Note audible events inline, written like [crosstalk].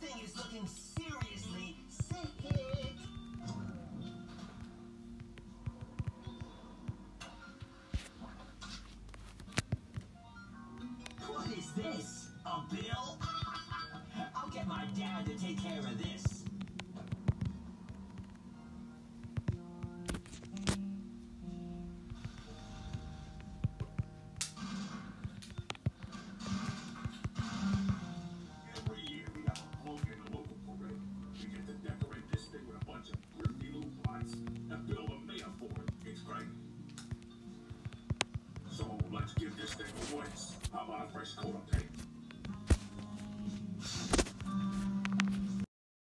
thing is looking seriously sick. What is this? A bill? [laughs] I'll get my dad to take care of this. Let's give this thing a voice. How about a fresh coat of paint?